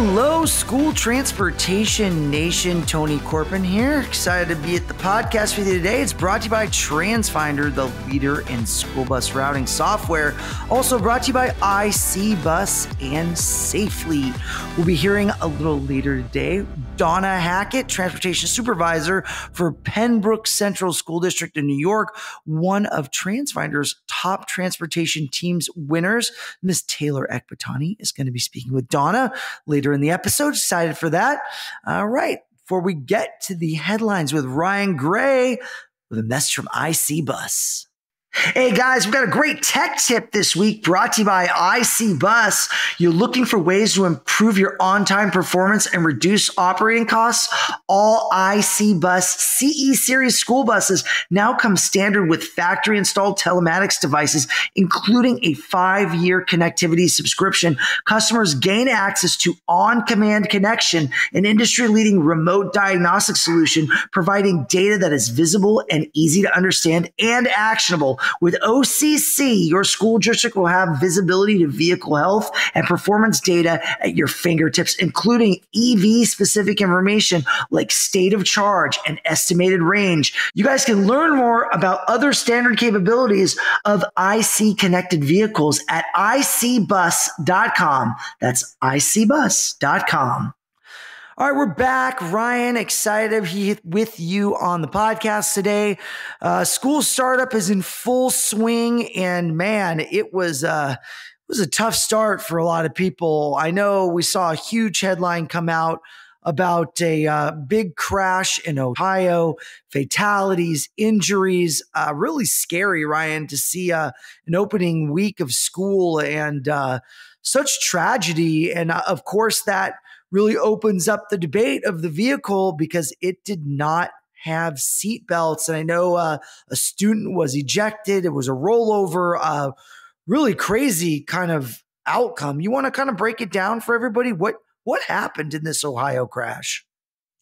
Hello, school transportation nation. Tony Corpin here. Excited to be at the podcast with you today. It's brought to you by TransFinder, the leader in school bus routing software. Also brought to you by IC Bus and Safe Fleet. We'll be hearing a little later today Donna Hackett, transportation supervisor for Pembroke Central School District in New York, one of TransFinder's top transportation teams winners. Miss Taylor Ekbatani is going to be speaking with Donna later in the episode. Excited for that. All right. Before we get to the headlines with Ryan Gray with a message from IC Bus. Hey guys, we've got a great tech tip this week brought to you by IC Bus. You're looking for ways to improve your on time performance and reduce operating costs? All IC Bus CE series school buses now come standard with factory installed telematics devices, including a five year connectivity subscription. Customers gain access to on command connection, an industry leading remote diagnostic solution, providing data that is visible and easy to understand and actionable. With OCC, your school district will have visibility to vehicle health and performance data at your fingertips, including EV specific information like state of charge and estimated range. You guys can learn more about other standard capabilities of IC connected vehicles at icbus.com. That's icbus.com. All right, we're back. Ryan, excited to be with you on the podcast today. Uh, school startup is in full swing, and man, it was uh, was a tough start for a lot of people. I know we saw a huge headline come out about a uh, big crash in Ohio, fatalities, injuries. Uh, really scary, Ryan, to see uh, an opening week of school and uh, such tragedy. And of course, that really opens up the debate of the vehicle because it did not have seat belts. And I know uh, a student was ejected. It was a rollover, uh, really crazy kind of outcome. You want to kind of break it down for everybody? What what happened in this Ohio crash?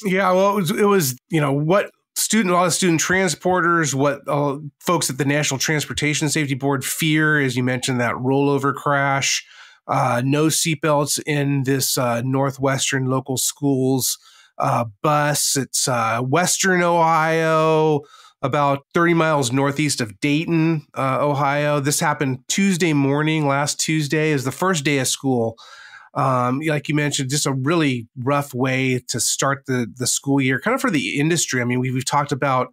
Yeah, well, it was, it was you know what student a lot of student transporters what uh, folks at the national transportation safety board fear as you mentioned that rollover crash uh, no seatbelts in this uh, Northwestern local schools uh, bus. It's uh, Western Ohio, about 30 miles northeast of Dayton, uh, Ohio. This happened Tuesday morning, last Tuesday, is the first day of school. Um, like you mentioned, just a really rough way to start the the school year, kind of for the industry. I mean, we've, we've talked about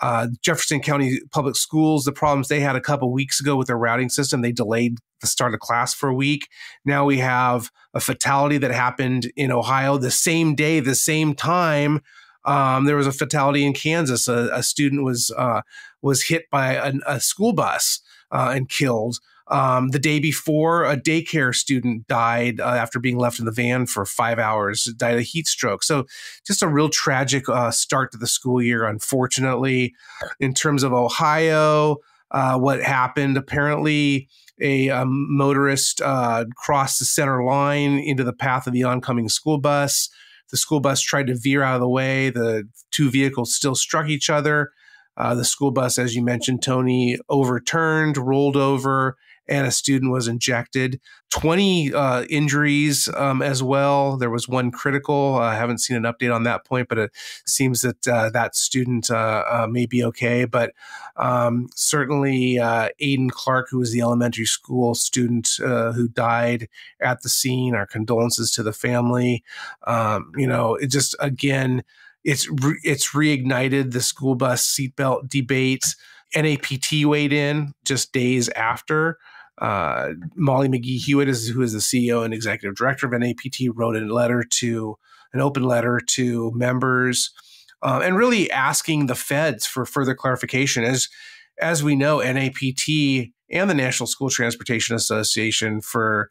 uh, Jefferson County Public Schools, the problems they had a couple weeks ago with their routing system, they delayed the start of class for a week. Now we have a fatality that happened in Ohio the same day, the same time. Um, there was a fatality in Kansas. A, a student was uh, was hit by a, a school bus uh, and killed. Um, the day before, a daycare student died uh, after being left in the van for five hours, died of heat stroke. So, just a real tragic uh, start to the school year, unfortunately. In terms of Ohio, uh, what happened apparently, a um, motorist uh, crossed the center line into the path of the oncoming school bus. The school bus tried to veer out of the way. The two vehicles still struck each other. Uh, the school bus, as you mentioned, Tony, overturned, rolled over, and a student was injected. 20 uh, injuries um, as well. There was one critical. I haven't seen an update on that point, but it seems that uh, that student uh, uh may be okay. But um, certainly, uh, Aiden Clark, who was the elementary school student uh, who died at the scene, our condolences to the family. Um, you know, it just, again, it's re- it's reignited the school bus seatbelt debate. NAPT weighed in just days after. Uh, Molly McGee Hewitt is who is the CEO and executive director of NAPT wrote a letter to an open letter to members uh, and really asking the feds for further clarification. As as we know, NAPT and the National School Transportation Association for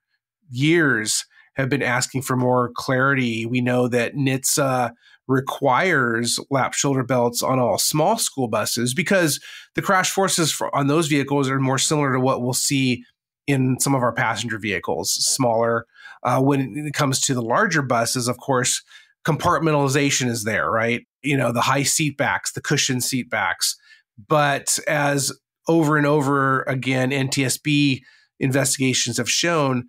years have been asking for more clarity. We know that NHTSA requires lap shoulder belts on all small school buses because the crash forces for, on those vehicles are more similar to what we'll see in some of our passenger vehicles, smaller. Uh, when it comes to the larger buses, of course, compartmentalization is there, right? You know, the high seat backs, the cushion seat backs. But as over and over again, NTSB investigations have shown,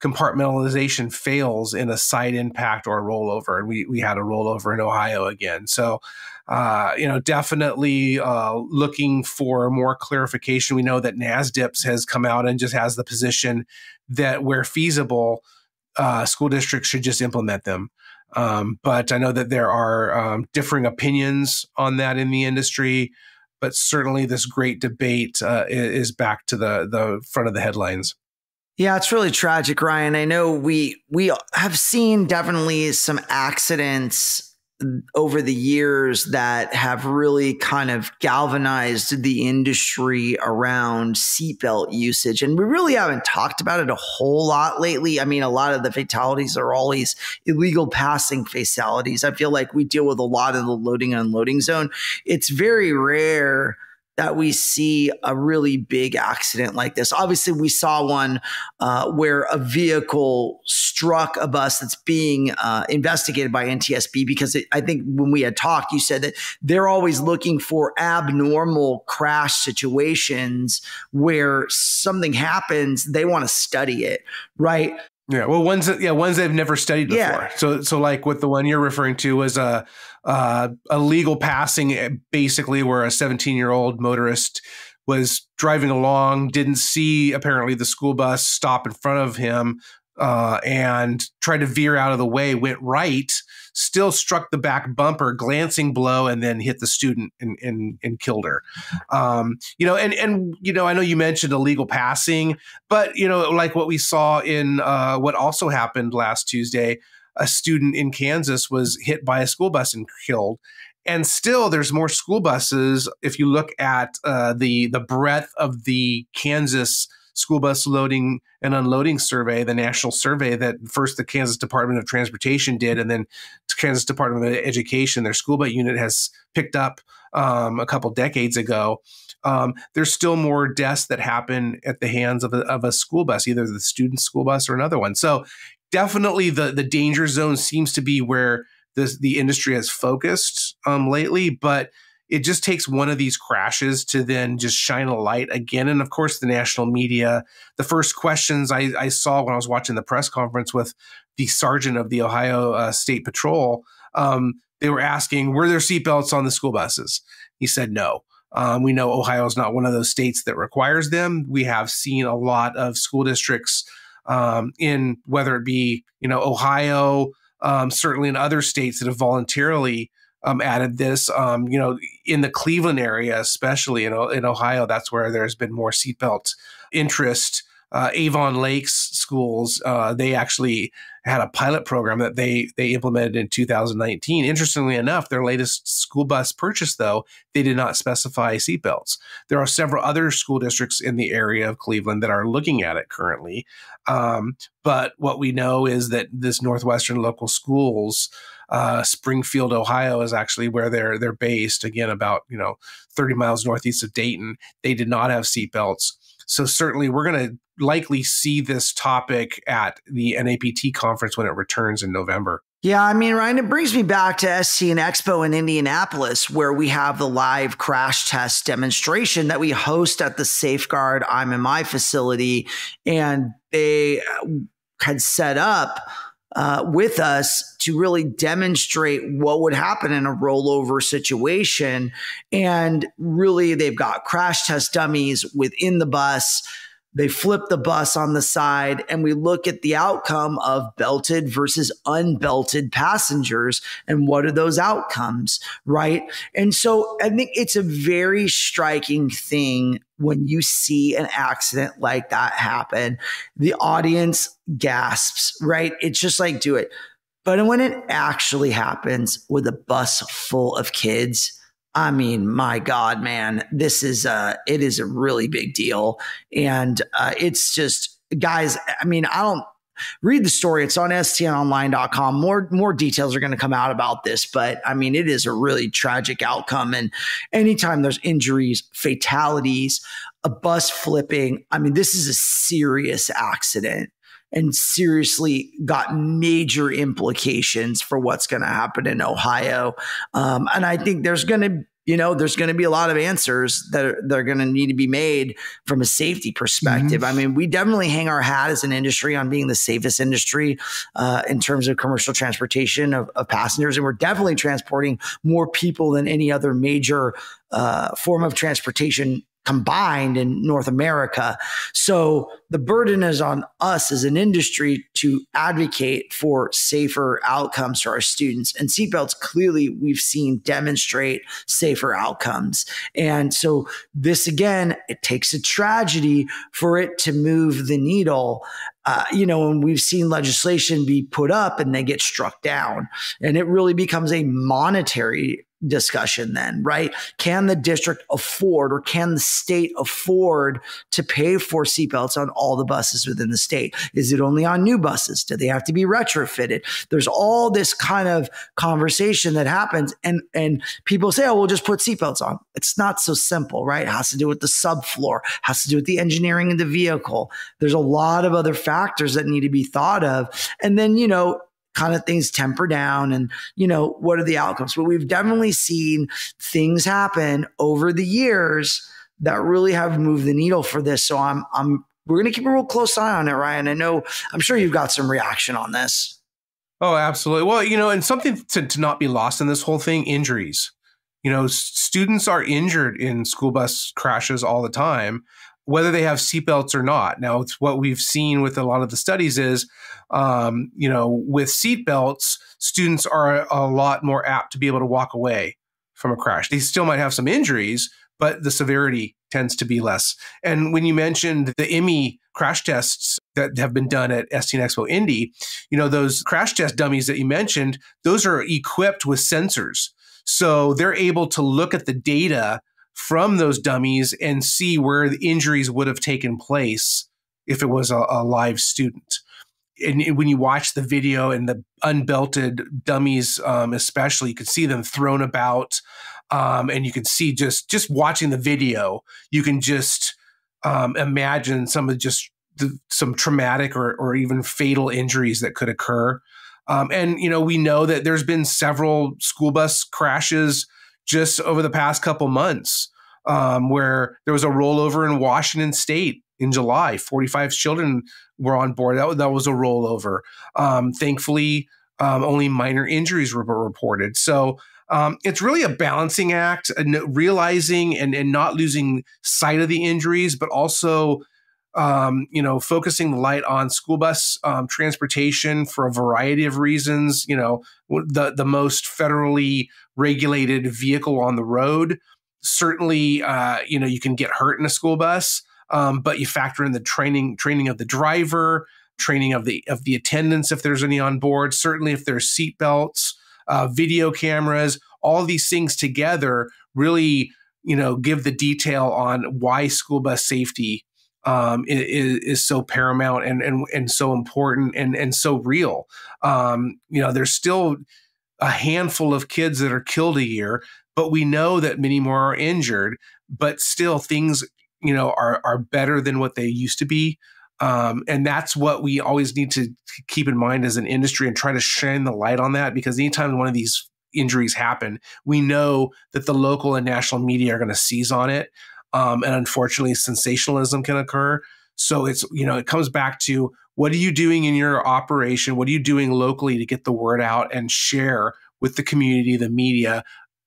compartmentalization fails in a side impact or a rollover. And we, we had a rollover in Ohio again. So, uh, you know, definitely uh, looking for more clarification. We know that NASDPTS has come out and just has the position that where feasible, uh, school districts should just implement them. Um, but I know that there are um, differing opinions on that in the industry. But certainly, this great debate uh, is back to the the front of the headlines. Yeah, it's really tragic, Ryan. I know we we have seen definitely some accidents over the years that have really kind of galvanized the industry around seatbelt usage. And we really haven't talked about it a whole lot lately. I mean, a lot of the fatalities are always illegal passing fatalities. I feel like we deal with a lot in the loading and unloading zone. It's very rare that we see a really big accident like this. Obviously, we saw one uh, where a vehicle struck a bus that's being uh, investigated by NTSB because it, I think when we had talked, you said that they're always looking for abnormal crash situations where something happens, they want to study it, right? Yeah, well, ones that yeah ones they've never studied before. Yeah. So so like what the one you're referring to was a uh, a legal passing, eh, basically where a 17 year old motorist was driving along, didn't see apparently the school bus stop in front of him, uh, and tried to veer out of the way, went right, still struck the back bumper, glancing blow, and then hit the student and and, and killed her. Um, you know, and and you know, I know you mentioned illegal passing, but you know, like what we saw in uh, what also happened last Tuesday, a student in Kansas was hit by a school bus and killed. And still, there's more school buses. If you look at uh, the the breadth of the Kansas school bus loading and unloading survey, the national survey that first the Kansas Department of Transportation did, and then Kansas Department of Education, their school bus unit has picked up um, a couple decades ago. Um, there's still more deaths that happen at the hands of a, of a school bus, either the student school bus or another one. So definitely the the danger zone seems to be where this, the industry has focused um, lately, but it just takes one of these crashes to then just shine a light again. And of course, the national media. The first questions I, I saw when I was watching the press conference with the sergeant of the Ohio uh, State Patrol, um, they were asking, "Were there seatbelts on the school buses?" He said, "No." Um, we know Ohio is not one of those states that requires them. We have seen a lot of school districts um, in whether it be you know Ohio, um, certainly in other states that have voluntarily um, added this. Um, you know, in the Cleveland area, especially in, in Ohio, that's where there's been more seatbelt interest uh, Avon Lakes schools, uh, they actually had a pilot program that they they implemented in 2019. Interestingly enough, their latest school bus purchase, though, they did not specify seatbelts. There are several other school districts in the area of Cleveland that are looking at it currently. Um, but what we know is that this Northwestern local schools. Uh, Springfield, Ohio, is actually where they're they're based. Again, about you know 30 miles northeast of Dayton. They did not have seatbelts. So certainly we're going to likely see this topic at the NAPT conference when it returns in November. Yeah, I mean, Ryan, it brings me back to STN Expo in Indianapolis, where we have the live crash test demonstration that we host at the Safeguard IMMI facility. And they had set up uh, with us to really demonstrate what would happen in a rollover situation. And really, they've got crash test dummies within the bus they flip the bus on the side and we look at the outcome of belted versus unbelted passengers and what are those outcomes, right? And so I think it's a very striking thing when you see an accident like that happen. The audience gasps, right? It's just like, do it. But when it actually happens with a bus full of kids, I mean, my God, man, this is a it is a really big deal. And uh, it's just guys, I mean, I don't read the story. It's on stnonline.com. More more details are going to come out about this, but I mean, it is a really tragic outcome. And anytime there's injuries, fatalities, a bus flipping, I mean, this is a serious accident and seriously got major implications for what's going to happen in Ohio. Um, and I think there's going to you know, there's going to be a lot of answers that are, that are going to need to be made from a safety perspective. Mm-hmm. I mean, we definitely hang our hat as an industry on being the safest industry uh, in terms of commercial transportation of, of, passengers. And we're definitely transporting more people than any other major uh, form of transportation combined in North America. So the burden is on us as an industry to advocate for safer outcomes for our students. And seatbelts clearly we've seen demonstrate safer outcomes. And so this again, it takes a tragedy for it to move the needle. Uh, you know, and we've seen legislation be put up and they get struck down. And it really becomes a monetary discussion then, right? Can the district afford or can the state afford to pay for seatbelts on all the buses within the state? Is it only on new buses? Do they have to be retrofitted? There's all this kind of conversation that happens and and people say, "Oh, we'll just put seatbelts on." It's not so simple, right? It has to do with the subfloor, has to do with the engineering of the vehicle. There's a lot of other factors that need to be thought of. And then, you know, kind of things temper down and you know what are the outcomes? But we've definitely seen things happen over the years that really have moved the needle for this. So i'm i'm we're going to keep a real close eye on it ryan. I know i'm sure you've got some reaction on this. Oh absolutely. Well you know and something to, to not be lost in this whole thing injuries. You know students are injured in school bus crashes all the time whether they have seatbelts or not. Now, it's what we've seen with a lot of the studies is, um, you know, with seatbelts, students are a lot more apt to be able to walk away from a crash. They still might have some injuries, but the severity tends to be less. And when you mentioned the IMMI crash tests that have been done at STN Expo Indy, you know, those crash test dummies that you mentioned, those are equipped with sensors. So they're able to look at the data from those dummies and see where the injuries would have taken place if it was a, a live student. And when you watch the video and the unbelted dummies, um, especially, you can see them thrown about, um, and you can see just just watching the video, you can just um, imagine some of just the, some traumatic or, or even fatal injuries that could occur. Um, and you know, we know that there's been several school bus crashes just over the past couple months um, where there was a rollover in Washington State in July. 45 children were on board. That, that was a rollover. Um, thankfully, um, only minor injuries were reported. So um, it's really a balancing act, realizing and, and not losing sight of the injuries, but also um, you know, focusing the light on school bus um, transportation for a variety of reasons. You know, the the most federally regulated vehicle on the road. Certainly, uh, you know, you can get hurt in a school bus, um, but you factor in the training training of the driver, training of the of the attendants if there's any on board. Certainly, if there's seat belts, uh, video cameras, all these things together really, you know, give the detail on why school bus safety um, is, is so paramount and, and and so important and and so real. Um, you know, there's still a handful of kids that are killed a year, but we know that many more are injured. But still, things you know are are better than what they used to be. Um, and that's what we always need to keep in mind as an industry and try to shine the light on that because anytime one of these injuries happen, we know that the local and national media are going to seize on it um, and unfortunately sensationalism can occur. So it's you know it comes back to what are you doing in your operation? What are you doing locally to get the word out and share with the community the media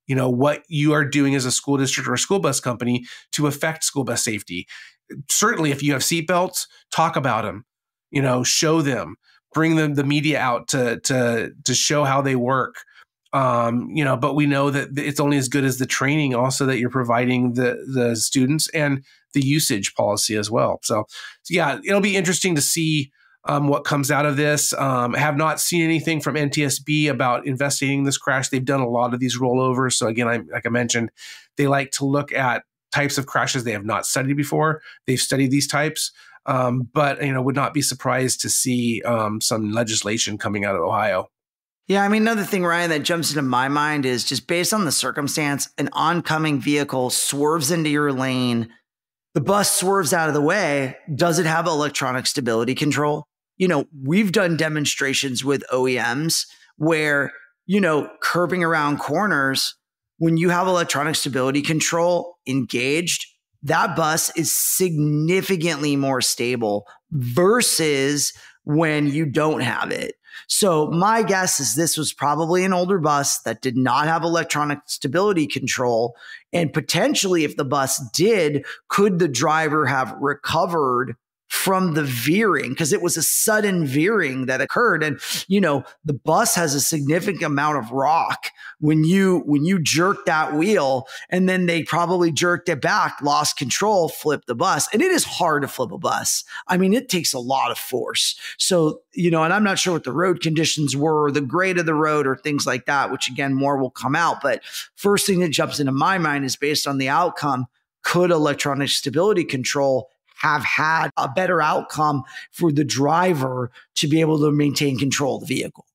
you know what you are doing as a school district or a school bus company to affect school bus safety? Certainly if you have seatbelts talk about them you know show them bring them the media out to to to show how they work um, you know, but we know that it's only as good as the training also that you're providing the the students and the usage policy as well. So, so yeah, it'll be interesting to see um, what comes out of this. Um, I have not seen anything from NTSB about investigating this crash. They've done a lot of these rollovers. So again, I, like I mentioned, they like to look at types of crashes they have not studied before. They've studied these types. Um, but you know, would not be surprised to see um, some legislation coming out of Ohio. Yeah, I mean, another thing, Ryan, that jumps into my mind is just based on the circumstance, an oncoming vehicle swerves into your lane, the bus swerves out of the way. Does it have electronic stability control? You know, we've done demonstrations with OEMs where, you know, curving around corners, when you have electronic stability control engaged, that bus is significantly more stable versus when you don't have it. So my guess is this was probably an older bus that did not have electronic stability control. And potentially, if the bus did, could the driver have recovered from the veering because it was a sudden veering that occurred. And you know the bus has a significant amount of rock when you when you jerk that wheel and then they probably jerked it back lost control flipped the bus. And it is hard to flip a bus. I mean it takes a lot of force. So you know and i'm not sure what the road conditions were the grade of the road or things like that which again more will come out. But first thing that jumps into my mind is based on the outcome could electronic stability control have had a better outcome for the driver to be able to maintain control of the vehicle.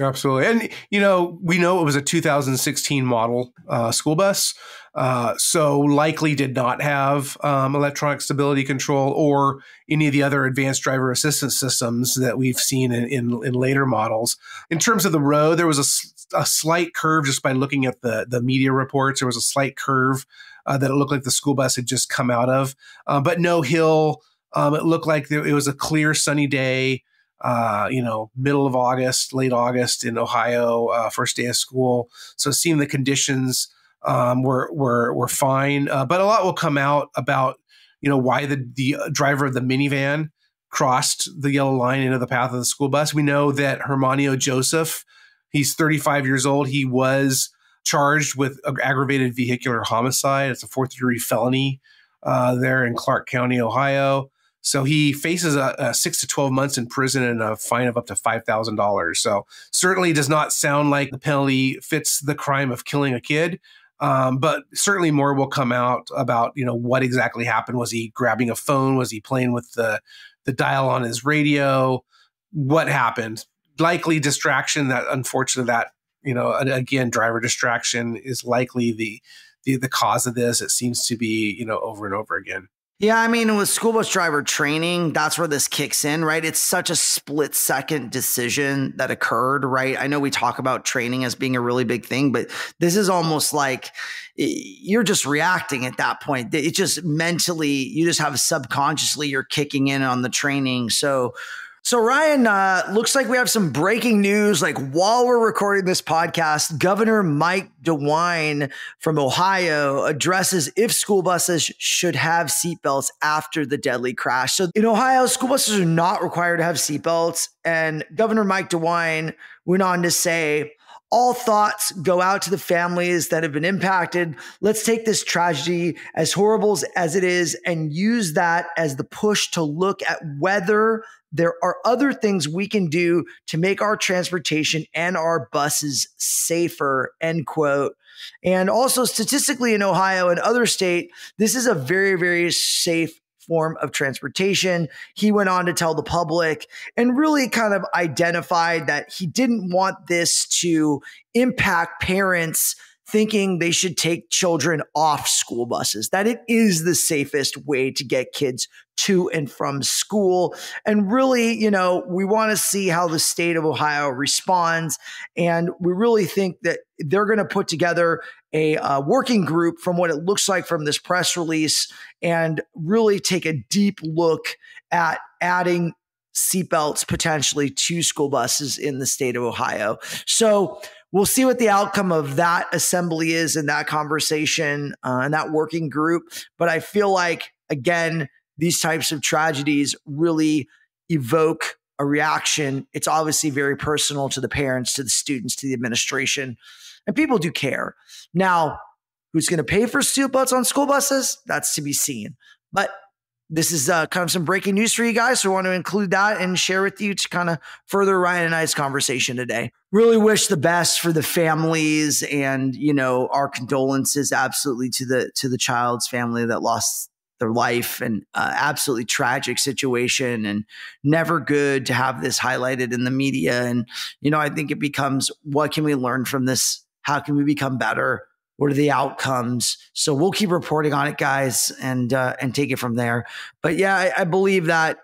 Absolutely. And, you know, we know it was a 2016 model uh, school bus. Uh, so likely did not have um, electronic stability control or any of the other advanced driver assistance systems that we've seen in, in, in later models. In terms of the road, there was a, a, slight curve just by looking at the, the media reports. There was a slight curve uh, that it looked like the school bus had just come out of, uh, but no hill. Um, it looked like there, it was a clear sunny day. Uh, you know, middle of August, late August in Ohio, uh, first day of school. So seeing the conditions um, were were were fine, uh, but a lot will come out about you know why the the driver of the minivan crossed the yellow line into the path of the school bus. We know that Hermanio Joseph, he's 35 years old. He was charged with aggravated vehicular homicide. It's a fourth degree felony uh, there in Clark County, Ohio. So he faces a, a, six to 12 months in prison and a fine of up to $5,000. So certainly does not sound like the penalty fits the crime of killing a kid. Um, but certainly more will come out about, you know, what exactly happened. Was he grabbing a phone? Was he playing with the, the dial on his radio? What happened? Likely distraction that unfortunately that you know, again, driver distraction is likely the, the the cause of this. It seems to be, you know, over and over again. Yeah, I mean, with school bus driver training, that's where this kicks in, right? It's such a split second decision that occurred, right? I know we talk about training as being a really big thing, but this is almost like you're just reacting at that point. It just mentally, you just have subconsciously, you're kicking in on the training. So, so, Ryan, uh, looks like we have some breaking news. Like while we're recording this podcast, Governor Mike DeWine from Ohio addresses if school buses should have seatbelts after the deadly crash. So, in Ohio, school buses are not required to have seatbelts. And Governor Mike DeWine went on to say, all thoughts go out to the families that have been impacted. Let's take this tragedy, as horrible as it is, and use that as the push to look at whether there are other things we can do to make our transportation and our buses safer, end quote. And also, statistically in Ohio and other state, this is a very, very safe form of transportation. He went on to tell the public and really kind of identified that he didn't want this to impact parents thinking they should take children off school buses, that it is the safest way to get kids to and from school. And really, you know, we want to see how the state of Ohio responds. And we really think that they're going to put together a uh, working group from what it looks like from this press release and really take a deep look at adding seatbelts potentially to school buses in the state of Ohio. So we'll see what the outcome of that assembly is in that conversation uh, and that working group. But I feel like, again, these types of tragedies really evoke a reaction. It's obviously very personal to the parents, to the students, to the administration, and people do care. Now, who's going to pay for seatbelts on school buses? That's to be seen. But this is uh, kind of some breaking news for you guys. So I want to include that and share with you to kind of further Ryan and I's conversation today. Really wish the best for the families and, you know, our condolences absolutely to the, to the child's family that lost their life and uh, absolutely tragic situation and never good to have this highlighted in the media. And, you know, I think it becomes what can we learn from this? How can we become better? What are the outcomes? So we'll keep reporting on it, guys, and uh, and take it from there. But yeah, I, I believe that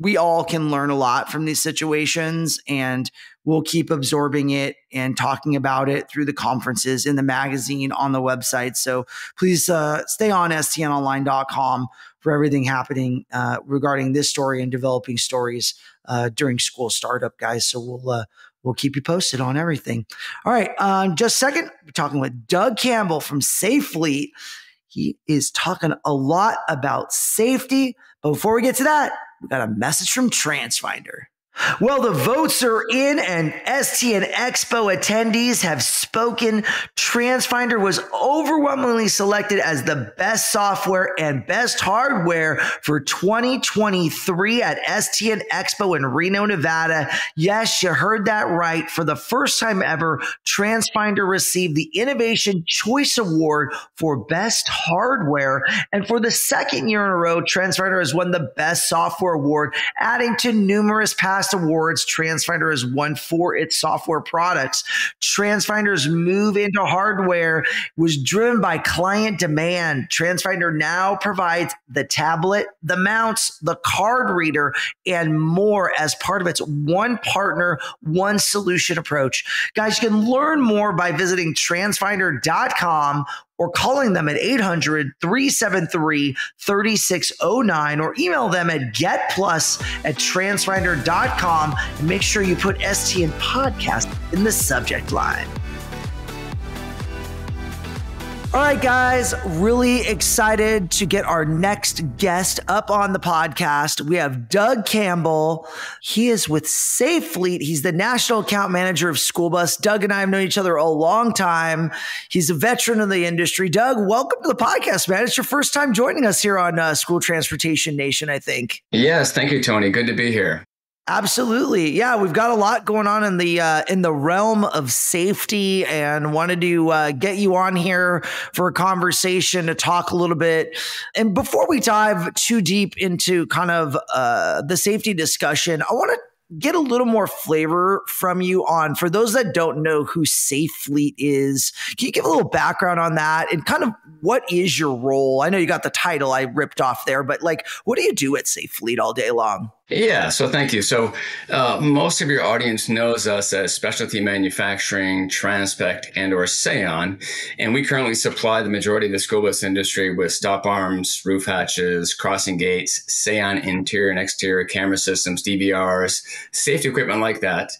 we all can learn a lot from these situations and we'll keep absorbing it and talking about it through the conferences in the magazine on the website so please uh, stay on stnonline.com for everything happening uh, regarding this story and developing stories uh, during school startup guys so we'll uh, we'll keep you posted on everything. All right um, just a second. We're talking with doug campbell from safe fleet he is talking a lot about safety. But before we get to that we got a message from TransFinder. Well, the votes are in, and STN Expo attendees have spoken. TransFinder was overwhelmingly selected as the best software and best hardware for 2023 at STN Expo in Reno, Nevada. Yes, you heard that right. For the first time ever, TransFinder received the Innovation Choice Award for best hardware. And for the second year in a row, TransFinder has won the best software award, adding to numerous past awards TransFinder has won for its software products. TransFinder's move into hardware was driven by client demand. TransFinder now provides the tablet, the mounts, the card reader, and more as part of its one partner, one solution approach. Guys, you can learn more by visiting transfinder.com or calling them at 800 373 3609 or email them at getplus at transfinder.com and make sure you put STN podcast in the subject line. All right, guys, really excited to get our next guest up on the podcast. We have Doug Campbell. He is with Safe Fleet. He's the national account manager of School Bus. Doug and I have known each other a long time. He's a veteran of the industry. Doug, welcome to the podcast, man. It's your first time joining us here on uh, School Transportation Nation, I think. Yes, thank you, Tony. Good to be here. Absolutely. Yeah, we've got a lot going on in the uh, in the realm of safety and wanted to uh, get you on here for a conversation to talk a little bit. And before we dive too deep into kind of uh, the safety discussion, I want to get a little more flavor from you on for those that don't know who Safe Fleet is. Can you give a little background on that and kind of what is your role? I know you got the title I ripped off there, but like, what do you do at Safe Fleet all day long? Yeah, so thank you. So uh, most of your audience knows us as Specialty Manufacturing, Transpec, and or Seon, and we currently supply the majority of the school bus industry with stop arms, roof hatches, crossing gates, Seon interior and exterior camera systems, DVRs, safety equipment like that.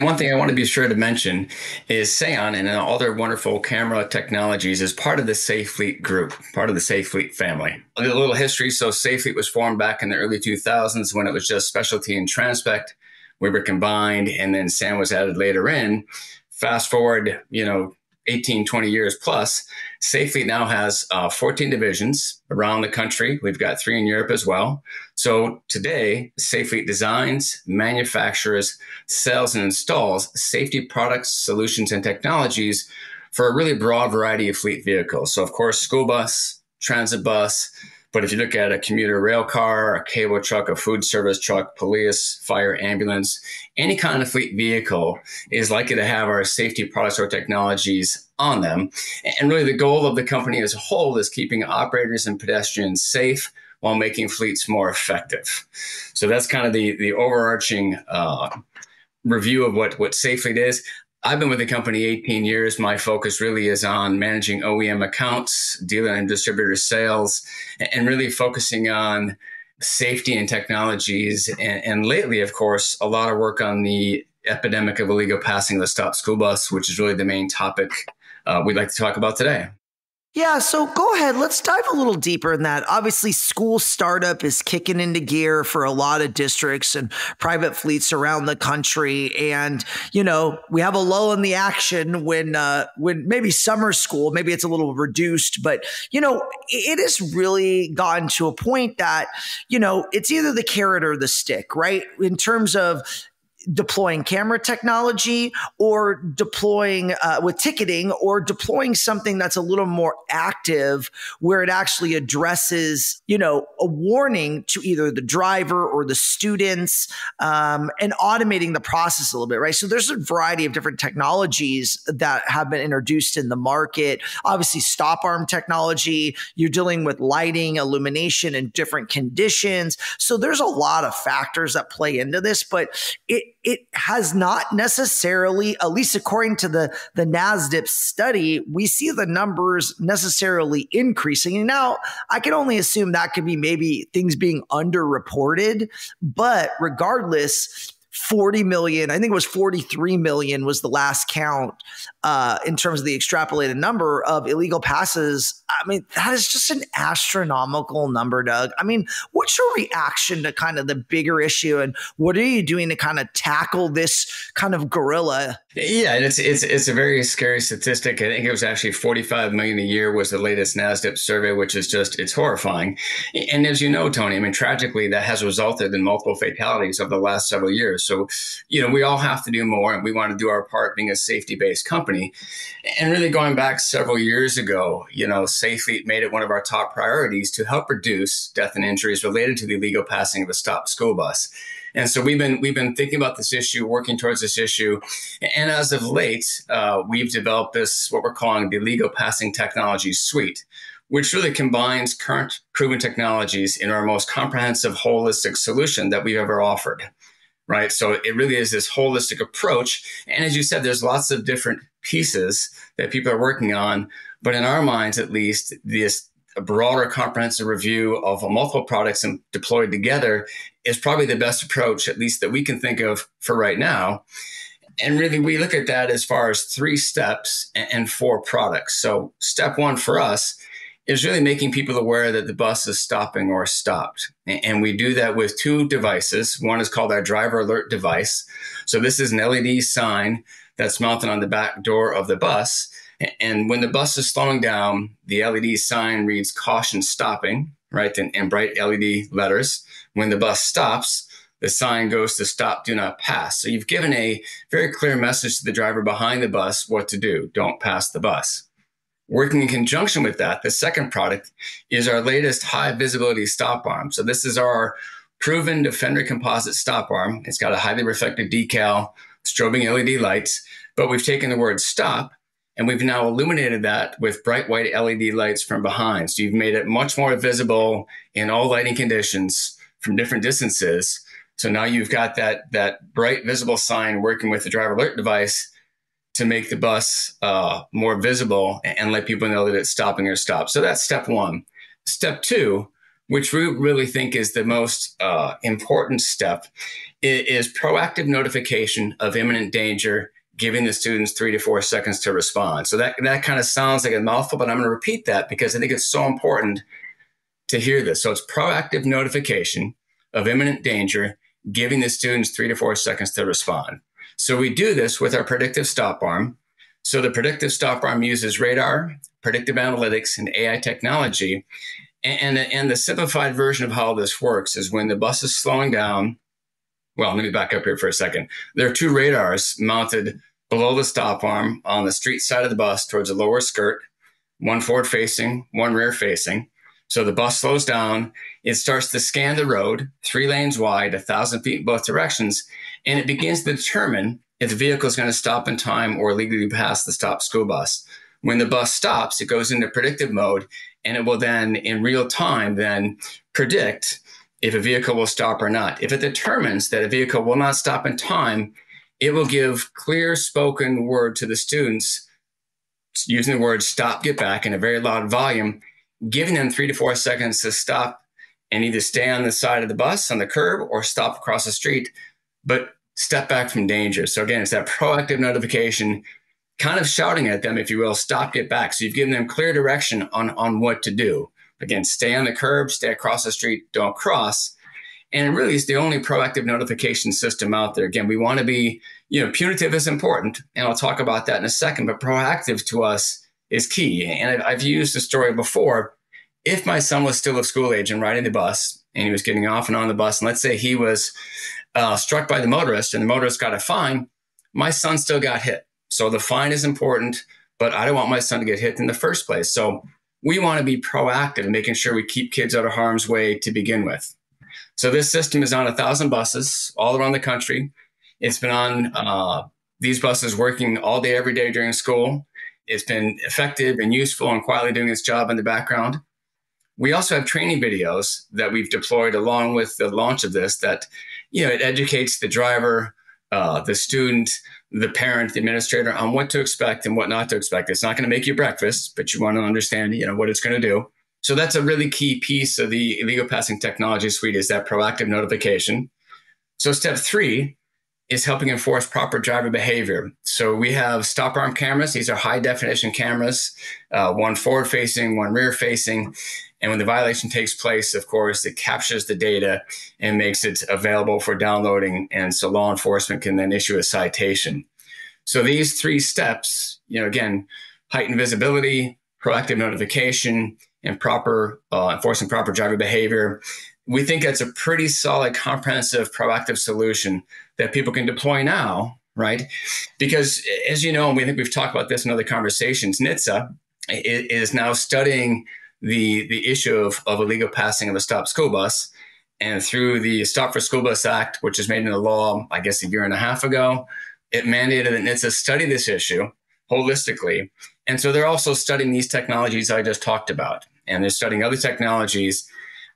One thing I want to be sure to mention is Seon and all their wonderful camera technologies is part of the Safe Fleet group, part of the Safe Fleet family. A little history. So Safe Fleet was formed back in the early 2000s when it was just specialty and Transpec. We were combined and then Sam was added later in. Fast forward, you know, 18, 20 years plus, Safe Fleet now has uh, 14 divisions around the country. We've got three in Europe as well. So today, Safe Fleet designs, manufactures, sells, and installs safety products, solutions, and technologies for a really broad variety of fleet vehicles. So, of course, school bus, transit bus, but if you look at a commuter rail car, a cable truck, a food service truck, police, fire, ambulance, any kind of fleet vehicle is likely to have our safety products or technologies on them. And really, the goal of the company as a whole is keeping operators and pedestrians safe while making fleets more effective. So that's kind of the the overarching uh, review of what what Safe is. I've been with the company 18 years. My focus really is on managing OEM accounts, dealer and distributor sales, and really focusing on safety and technologies. And, and lately, of course, a lot of work on the epidemic of illegal passing the stop school bus, which is really the main topic uh, we'd like to talk about today. Yeah, so go ahead. Let's dive a little deeper in that. Obviously, school startup is kicking into gear for a lot of districts and private fleets around the country. And, you know, we have a lull in the action when uh when maybe summer school, maybe it's a little reduced, but you know, it has really gotten to a point that, you know, it's either the carrot or the stick, right? In terms of deploying camera technology or deploying uh, with ticketing or deploying something that's a little more active where it actually addresses, you know, a warning to either the driver or the students um, and automating the process a little bit, right? So there's a variety of different technologies that have been introduced in the market. Obviously, stop arm technology, you're dealing with lighting, illumination and different conditions. So there's a lot of factors that play into this, but it it has not necessarily, at least according to the, the NASDPTS study, we see the numbers necessarily increasing. And now I can only assume that could be maybe things being underreported. But regardless, 40 million, I think it was 43 million was the last count uh, in terms of the extrapolated number of illegal passes. I mean, that is just an astronomical number, Doug. I mean, what's your reaction to kind of the bigger issue and what are you doing to kind of tackle this kind of gorilla? Yeah, it's it's it's a very scary statistic. I think it was actually 45 million a year was the latest NASDPTS survey, which is just it's horrifying. And as you know, Tony, I mean, tragically, that has resulted in multiple fatalities over the last several years. So, you know, we all have to do more, and we want to do our part being a safety based company. And really, going back several years ago, you know, SafeFleet made it one of our top priorities to help reduce death and injuries related to the illegal passing of a stopped school bus. And so we've been we've been thinking about this issue, working towards this issue, and as of late, uh, we've developed this what we're calling the legal passing technology suite, which really combines current proven technologies in our most comprehensive, holistic solution that we've ever offered. Right, so it really is this holistic approach, and as you said, there's lots of different pieces that people are working on, but in our minds, at least, this broader comprehensive review of multiple products and deployed together is probably the best approach, at least that we can think of for right now. And really, we look at that as far as three steps and four products. So, step one for us is really making people aware that the bus is stopping or stopped. And we do that with two devices. One is called our driver alert device. So, this is an LED sign that's mounted on the back door of the bus. And when the bus is slowing down, the LED sign reads caution stopping, right, in, in bright LED letters. When the bus stops, the sign goes to stop, do not pass. So you've given a very clear message to the driver behind the bus what to do. Don't pass the bus. Working in conjunction with that, the second product is our latest high visibility stop arm. So this is our proven Defender composite stop arm. It's got a highly reflective decal, strobing LED lights, but we've taken the word stop and we've now illuminated that with bright white LED lights from behind. So you've made it much more visible in all lighting conditions from different distances. So now you've got that, that bright visible sign working with the driver alert device to make the bus uh, more visible and let people know that it's stopping or stopped. So that's step one. Step two, which we really think is the most uh, important step, is proactive notification of imminent danger giving the students three to four seconds to respond. So that, that kind of sounds like a mouthful, but I'm going to repeat that because I think it's so important to hear this. So it's proactive notification of imminent danger, giving the students three to four seconds to respond. So we do this with our predictive stop arm. So the predictive stop arm uses radar, predictive analytics, and AI technology. And, and, and the simplified version of how this works is when the bus is slowing down, well, let me back up here for a second. There are two radars mounted below the stop arm on the street side of the bus towards the lower skirt, one forward facing, one rear facing. So the bus slows down. It starts to scan the road, three lanes wide, a thousand feet in both directions, and it begins to determine if the vehicle is going to stop in time or legally pass the stop school bus. When the bus stops, it goes into predictive mode, and it will then, in real time, then predict if a vehicle will stop or not. If it determines that a vehicle will not stop in time, it will give clear spoken word to the students using the word stop, get back in a very loud volume, giving them three to four seconds to stop and either stay on the side of the bus on the curb or stop across the street, but step back from danger. So again, it's that proactive notification, kind of shouting at them, if you will, stop, get back. So you've given them clear direction on, on what to do. Again, stay on the curb, stay across the street, don't cross. And it really is the only proactive notification system out there. Again, we want to be, you know, punitive is important, and I'll talk about that in a second, but proactive to us is key. And I've used the story before. If my son was still of school age and riding the bus, and he was getting off and on the bus, and let's say he was uh, struck by the motorist and the motorist got a fine, my son still got hit. So the fine is important, but I don't want my son to get hit in the first place. So we want to be proactive in making sure we keep kids out of harm's way to begin with. So this system is on a thousand buses all around the country. It's been on uh, these buses working all day, every day during school. It's been effective and useful and quietly doing its job in the background. We also have training videos that we've deployed along with the launch of this that, you know, it educates the driver, uh, the student, the parent, the administrator on what to expect and what not to expect. It's not going to make you breakfast, but you want to understand, you know, what it's going to do. So that's a really key piece of the illegal passing technology suite is that proactive notification. So step three is helping enforce proper driver behavior. So we have stop arm cameras. These are high definition cameras, uh, one forward facing, one rear facing. And when the violation takes place, of course, it captures the data and makes it available for downloading. And so law enforcement can then issue a citation. So these three steps, you know, again, heightened visibility, proactive notification, and proper uh, enforcing proper driver behavior. We think that's a pretty solid, comprehensive, proactive solution that people can deploy now, right? Because as you know, and we think we've talked about this in other conversations, NHTSA is now studying the the issue of, of illegal passing of a stop school bus. And through the Stop for School Bus Act, which was made into law, I guess a year and a half ago, it mandated that NHTSA study this issue holistically. And so they're also studying these technologies I just talked about, and they're studying other technologies.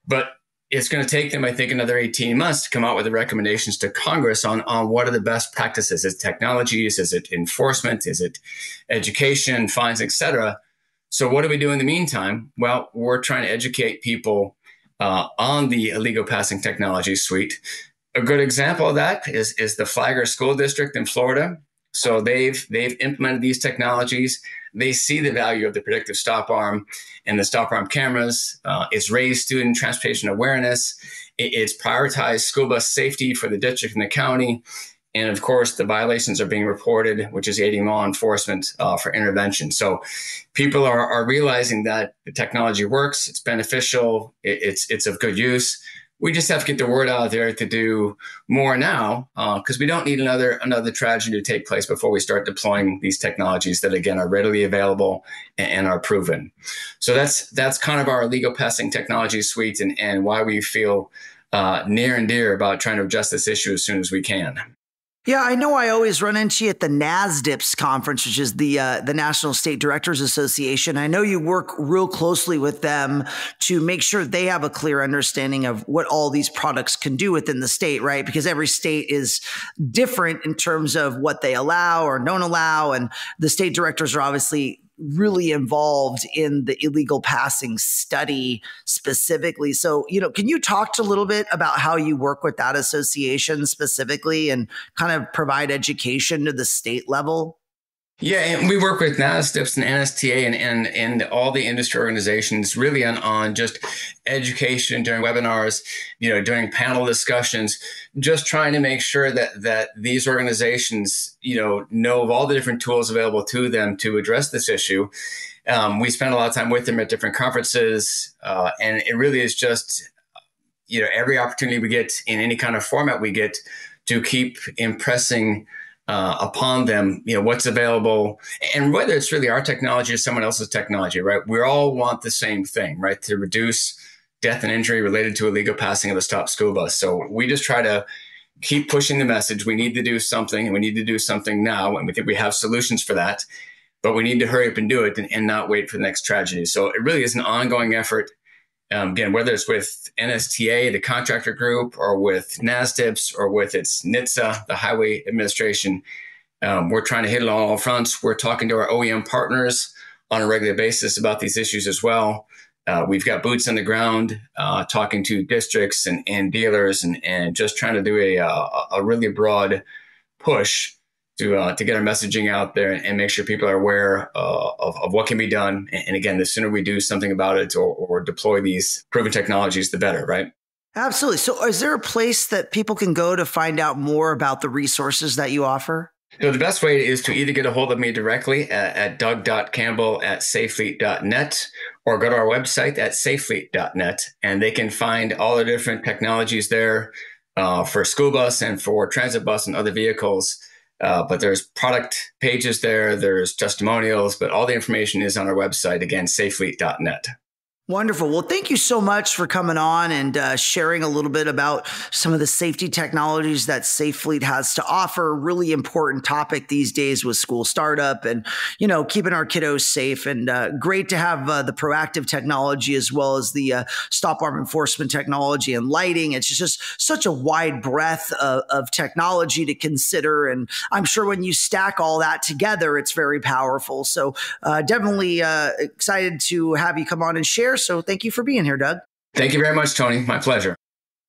But it's going to take them, I think, another 18 months to come out with the recommendations to Congress on, on what are the best practices. Is it technologies? Is it enforcement? Is it education, fines, et cetera? So what do we do in the meantime? Well, we're trying to educate people uh, on the illegal passing technology suite. A good example of that is, is the Flagler School District in Florida. So they've they've implemented these technologies. They see the value of the predictive stop arm and the stop arm cameras. Uh, it's raised student transportation awareness. It, it's prioritized school bus safety for the district and the county. And of course, the violations are being reported, which is aiding law enforcement uh, for intervention. So people are, are realizing that the technology works, it's beneficial, it, it's, it's of good use. We just have to get the word out there to do more now, because uh, we don't need another another tragedy to take place before we start deploying these technologies that again are readily available and, and are proven. So that's that's kind of our legal passing technology suite and, and why we feel uh, near and dear about trying to address this issue as soon as we can. Yeah, I know. I always run into you at the NASDPTS conference, which is the uh, the National State Directors Association. I know you work real closely with them to make sure they have a clear understanding of what all these products can do within the state, right? Because every state is different in terms of what they allow or don't allow, and the state directors are obviously really involved in the illegal passing study specifically. So, you know, can you talk to a little bit about how you work with that association specifically and kind of provide education to the state level? Yeah, and we work with NASDPTS and NSTA and, and, and all the industry organizations really on, on just education during webinars, you know, during panel discussions, just trying to make sure that that these organizations, you know, know of all the different tools available to them to address this issue. Um, we spend a lot of time with them at different conferences, uh, and it really is just, you know, every opportunity we get in any kind of format we get to keep impressing uh, upon them, you know, what's available and whether it's really our technology or someone else's technology, right? We all want the same thing, right? To reduce death and injury related to illegal passing of the stop school bus. So we just try to keep pushing the message. We need to do something and we need to do something now. And we think we have solutions for that, but we need to hurry up and do it and, and not wait for the next tragedy. So it really is an ongoing effort um, again, whether it's with NSTA, the contractor group, or with NASDPTS, or with its NHTSA, the Highway Administration, um, we're trying to hit it on all fronts. We're talking to our OEM partners on a regular basis about these issues as well. Uh, we've got boots on the ground, uh, talking to districts and, and dealers, and, and just trying to do a, a, a really broad push to uh, to get our messaging out there and, make sure people are aware uh, of, of what can be done. And, again, the sooner we do something about it or, or deploy these proven technologies, the better, right? Absolutely. So, is there a place that people can go to find out more about the resources that you offer? So the best way is to either get a hold of me directly at, at doug.campbell at safefleet.net or go to our website at safefleet.net and they can find all the different technologies there uh, for school bus and for transit bus and other vehicles. Uh, but there's product pages there, there's testimonials, but all the information is on our website, again, safefleet.net. Wonderful. Well, thank you so much for coming on and uh, sharing a little bit about some of the safety technologies that Safe Fleet has to offer. Really important topic these days with school startup and, you know, keeping our kiddos safe. And uh, great to have uh, the proactive technology as well as the uh, stop arm enforcement technology and lighting. It's just such a wide breadth of, of technology to consider. And I'm sure when you stack all that together, it's very powerful. So uh, definitely uh, excited to have you come on and share so thank you for being here, Doug. Thank you very much, Tony. My pleasure.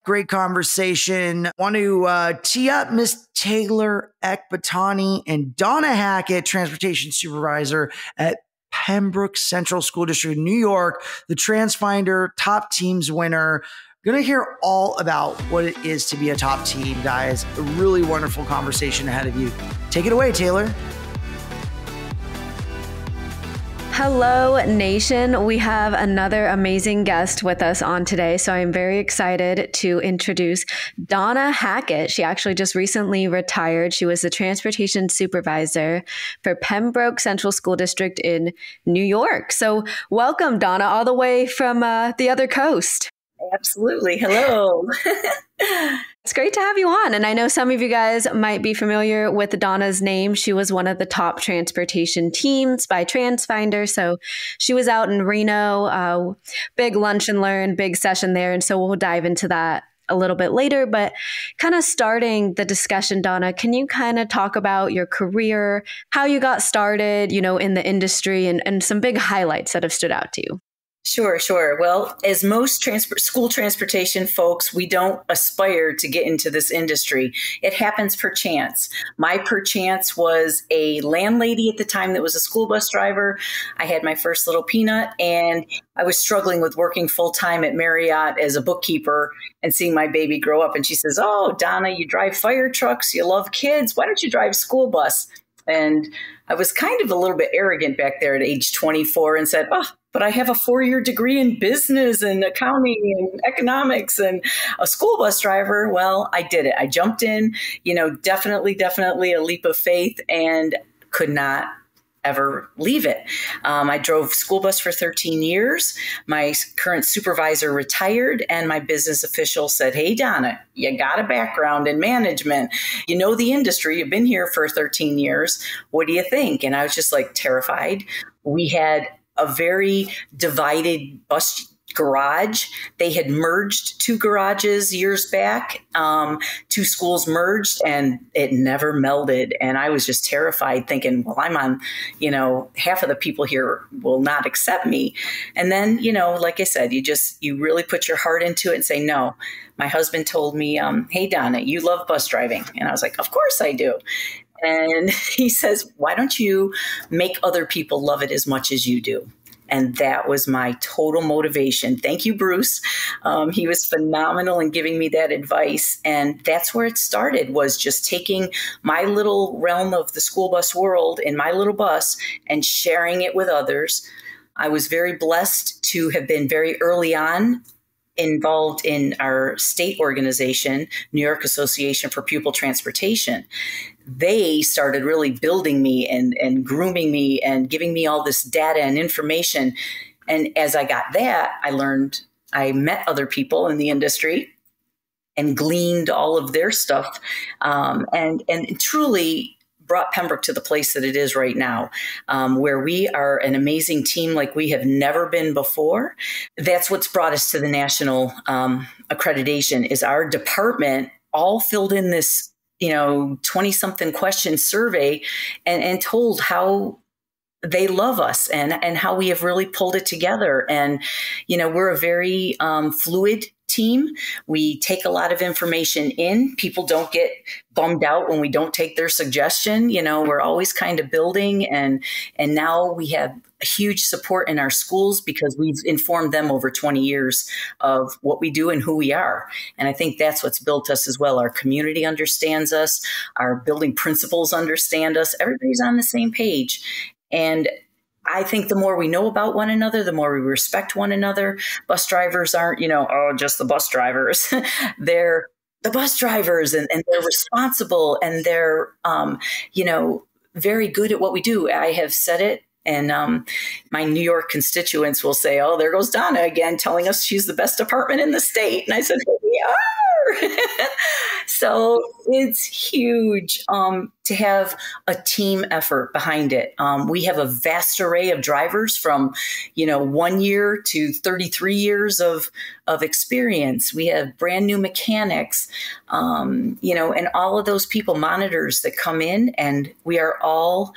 Great conversation. Want to uh, tee up Miss Taylor Ekbatani and Donna Hackett, transportation supervisor at Pembroke Central School District, in New York, the TransFinder top teams winner. Gonna hear all about what it is to be a top team, guys. A really wonderful conversation ahead of you. Take it away, Taylor. Hello, nation. We have another amazing guest with us on today. So I'm very excited to introduce Donna Hackett. She actually just recently retired. She was the transportation supervisor for Pembroke Central School District in New York. So welcome, Donna, all the way from uh, the other coast. Absolutely. Hello. it's great to have you on. And I know some of you guys might be familiar with Donna's name. She was one of the top transportation teams by TransFinder. So she was out in Reno, uh, big lunch and learn, big session there. And so we'll dive into that a little bit later. But kind of starting the discussion, Donna, can you kind of talk about your career, how you got started, you know, in the industry and, and some big highlights that have stood out to you? Sure, sure. Well, as most transport, school transportation folks, we don't aspire to get into this industry. It happens per chance. My per chance was a landlady at the time that was a school bus driver. I had my first little peanut and I was struggling with working full time at Marriott as a bookkeeper and seeing my baby grow up. And she says, Oh, Donna, you drive fire trucks, you love kids. Why don't you drive school bus? And I was kind of a little bit arrogant back there at age 24 and said, Oh, but I have a four year degree in business and accounting and economics and a school bus driver. Well, I did it. I jumped in, you know, definitely, definitely a leap of faith and could not ever leave it. Um, I drove school bus for 13 years. My current supervisor retired, and my business official said, Hey, Donna, you got a background in management. You know the industry. You've been here for 13 years. What do you think? And I was just like terrified. We had a very divided bus garage. They had merged two garages years back. Um, two schools merged and it never melded. And I was just terrified thinking, well, I'm on, you know, half of the people here will not accept me. And then, you know, like I said, you just, you really put your heart into it and say, no. My husband told me, um, hey, Donna, you love bus driving. And I was like, of course I do. And he says, why don't you make other people love it as much as you do? And that was my total motivation. Thank you, Bruce. Um, he was phenomenal in giving me that advice. And that's where it started was just taking my little realm of the school bus world in my little bus and sharing it with others. I was very blessed to have been very early on involved in our state organization, New York Association for Pupil Transportation they started really building me and, and grooming me and giving me all this data and information. And as I got that, I learned, I met other people in the industry and gleaned all of their stuff um, and, and truly brought Pembroke to the place that it is right now, um, where we are an amazing team like we have never been before. That's what's brought us to the national um, accreditation is our department all filled in this you know 20 something question survey and, and told how they love us and and how we have really pulled it together and you know we're a very um, fluid team we take a lot of information in people don't get bummed out when we don't take their suggestion you know we're always kind of building and and now we have huge support in our schools because we've informed them over 20 years of what we do and who we are. And I think that's what's built us as well. Our community understands us, our building principals understand us, everybody's on the same page. And I think the more we know about one another, the more we respect one another. Bus drivers aren't, you know, oh, just the bus drivers. they're the bus drivers and, and they're responsible and they're, um, you know, very good at what we do. I have said it and um, my New York constituents will say, "Oh, there goes Donna again, telling us she's the best department in the state." And I said, "We are." so it's huge um, to have a team effort behind it. Um, we have a vast array of drivers from, you know, one year to 33 years of, of experience. We have brand new mechanics, um, you know, and all of those people, monitors that come in, and we are all,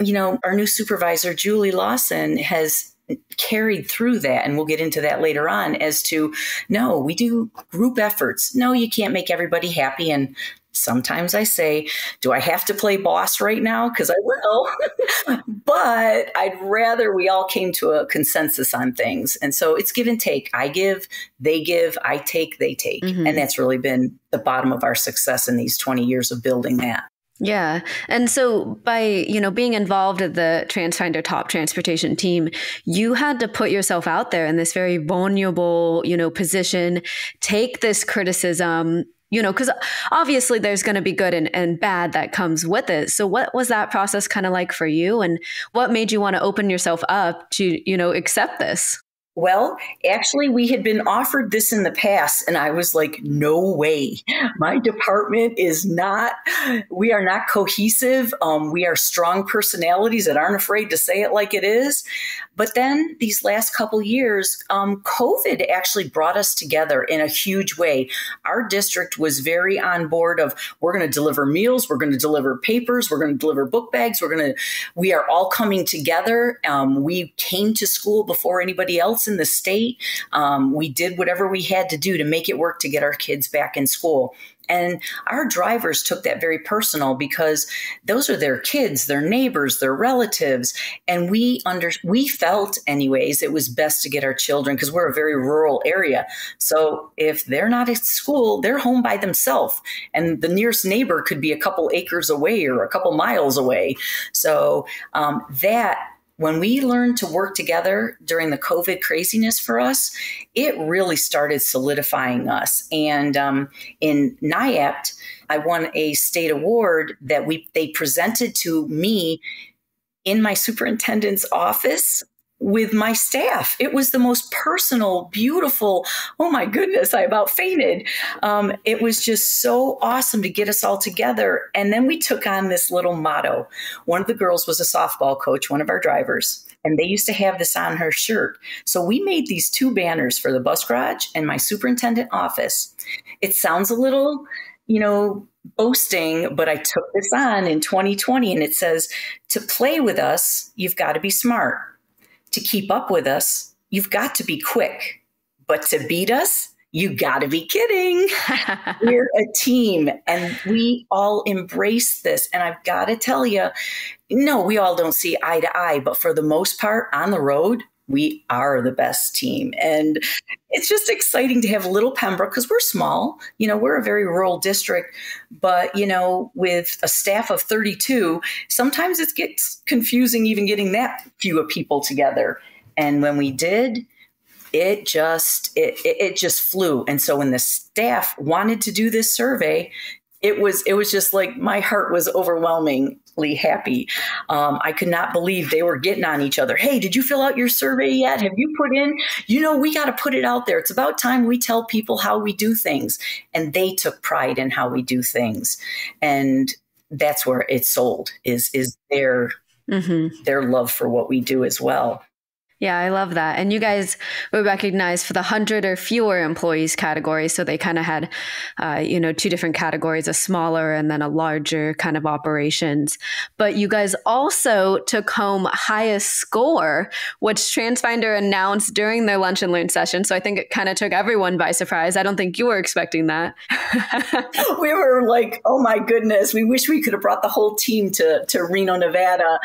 you know, our new supervisor, Julie Lawson, has carried through that and we'll get into that later on as to no we do group efforts. No you can't make everybody happy and sometimes i say do i have to play boss right now? Because i will. But i'd rather we all came to a consensus on things. And so it's give and take. I give they give. I take they take. Mm-hmm. and that's really been the bottom of our success in these 20 years of building that yeah. And so by, you know, being involved at the TransFinder top transportation team, you had to put yourself out there in this very vulnerable, you know, position, take this criticism, you know, because obviously there's going to be good and, and bad that comes with it. So what was that process kind of like for you? And what made you want to open yourself up to, you know, accept this? Well, actually, we had been offered this in the past, and I was like, no way. My department is not, we are not cohesive. Um, we are strong personalities that aren't afraid to say it like it is. But then these last couple years, um, COVID actually brought us together in a huge way. Our district was very on board of we're going to deliver meals, we're going to deliver papers, we're going to deliver book bags, we're going to, we are all coming together. Um, we came to school before anybody else in the state. Um, we did whatever we had to do to make it work to get our kids back in school. And our drivers took that very personal because those are their kids, their neighbors, their relatives. And we under we felt anyways it was best to get our children because we're a very rural area. So if they're not at school, they're home by themselves. And the nearest neighbor could be a couple acres away or a couple miles away. So um, that when we learned to work together during the COVID craziness for us, it really started solidifying us. And um, in NYAPT, I won a state award that we they presented to me in my superintendent's office with my staff. It was the most personal, beautiful. Oh my goodness, I about fainted. Um, it was just so awesome to get us all together. And then we took on this little motto. One of the girls was a softball coach, one of our drivers, and they used to have this on her shirt. So we made these two banners for the bus garage and my superintendent office. It sounds a little, you know, boasting, but I took this on in 2020 and it says, to play with us, you've got to be smart to keep up with us, you've got to be quick. But to beat us, you got to be kidding. We're a team and we all embrace this. And I've got to tell you, no, we all don't see eye to eye, but for the most part on the road, we are the best team. And it's just exciting to have little Pembroke because we're small. You know, we're a very rural district, but, you know, with a staff of 32, sometimes it gets confusing even getting that few of people together. And when we did, it just it, it just flew and so when the staff wanted to do this survey it was it was just like my heart was overwhelmingly happy. Um, I could not believe they were getting on each other. Hey, did you fill out your survey yet? Have you put in? You know, we got to put it out there. It's about time we tell people how we do things, and they took pride in how we do things, and that's where it sold. Is is their mm-hmm. their love for what we do as well. Yeah, I love that. And you guys were recognized for the 100 or fewer employees category. So they kind of had, uh, you know, two different categories a smaller and then a larger kind of operations. But you guys also took home highest score, which TransFinder announced during their lunch and learn session. So I think it kind of took everyone by surprise. I don't think you were expecting that. we were like, oh my goodness, we wish we could have brought the whole team to, to Reno, Nevada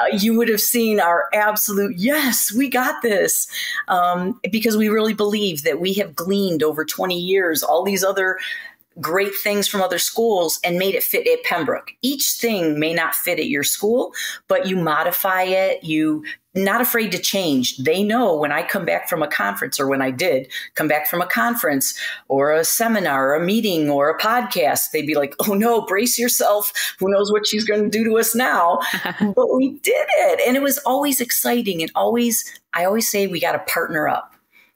uh, you would have seen our absolute yes, we got this, um, because we really believe that we have gleaned over 20 years all these other great things from other schools and made it fit at Pembroke. Each thing may not fit at your school, but you modify it, you not afraid to change. They know when I come back from a conference or when I did come back from a conference or a seminar or a meeting or a podcast, they'd be like, oh no, brace yourself. Who knows what she's going to do to us now? but we did it. And it was always exciting and always, I always say we got to partner up